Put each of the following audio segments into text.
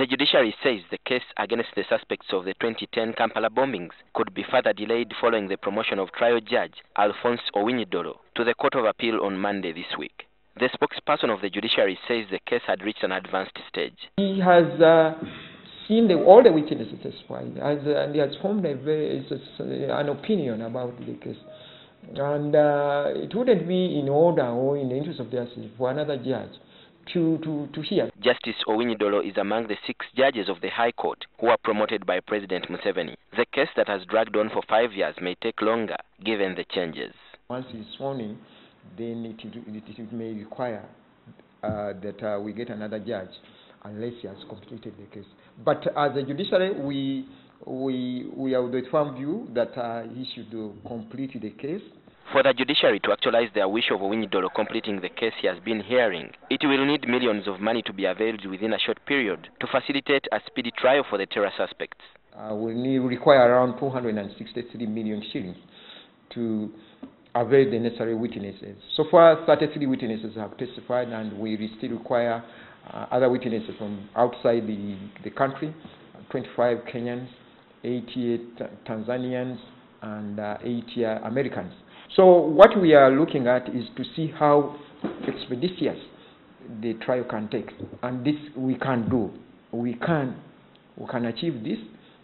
The judiciary says the case against the suspects of the 2010 Kampala bombings could be further delayed following the promotion of trial judge Alphonse Owiny-Dollo to the Court of Appeal on Monday this week. The spokesperson of the judiciary says the case had reached an advanced stage. He has uh, seen the, all the witnesses testifying, has, uh, and he has formed a very, an opinion about the case. And uh, it wouldn't be in order or in the interest of justice for another judge to, to, to hear. Justice Owiny-Dollo is among the six judges of the High Court who are promoted by President Museveni. The case that has dragged on for five years may take longer given the changes. Once he's sworn in, then it, it, it may require uh, that uh, we get another judge unless he has completed the case. But as a judiciary, we, we, we have the firm view that uh, he should complete the case for the judiciary to actualize their wish of Owiny-Dollo completing the case he has been hearing, it will need millions of money to be availed within a short period to facilitate a speedy trial for the terror suspects. Uh, we need, require around 263 million shillings to avail the necessary witnesses. So far, 33 witnesses have testified, and we still require uh, other witnesses from outside the, the country 25 Kenyans, 88 Tanzanians, and uh, 80 Americans. So what we are looking at is to see how expeditious the trial can take. And this we can do. We can, we can achieve this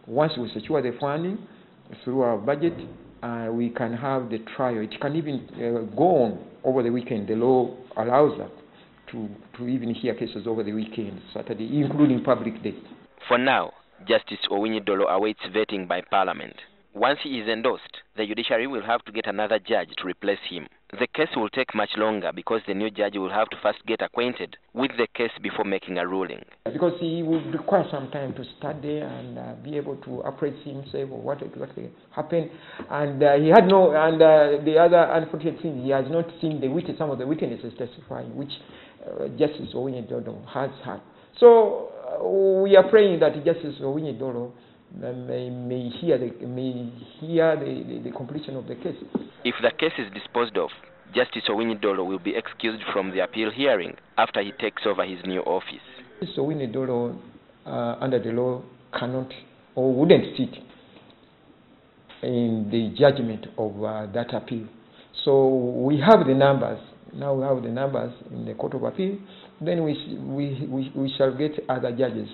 once we secure the funding through our budget. Uh, we can have the trial. It can even uh, go on over the weekend. The law allows that to, to even hear cases over the weekend, Saturday, including public day. For now, Justice Owiny-Dollo awaits vetting by Parliament. Once he is endorsed, the judiciary will have to get another judge to replace him. The case will take much longer because the new judge will have to first get acquainted with the case before making a ruling. Because he will require some time to study and uh, be able to appraise himself or what exactly happened. And uh, he had no, and uh, the other unfortunate thing, he has not seen the witness, some of the witnesses testifying, which uh, Justice Owiny-Dollo has had. So uh, we are praying that Justice Owiny-Dollo may, may hear, the, may hear the, the, the, completion of the case. If the case is disposed of, Justice Owiny-Dollo will be excused from the appeal hearing after he takes over his new office. Justice Owiny-Dollo, uh, under the law, cannot or wouldn't sit in the judgment of uh, that appeal. So we have the numbers. Now we have the numbers in the Court of Appeal. Then we, we, we, we shall get other judges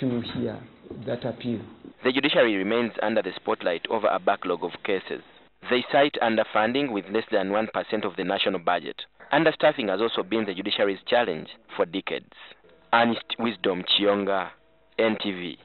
to hear that appeal. The judiciary remains under the spotlight over a backlog of cases. They cite underfunding with less than 1% of the national budget. Understaffing has also been the judiciary's challenge for decades. Ernest Wisdom Chionga, NTV.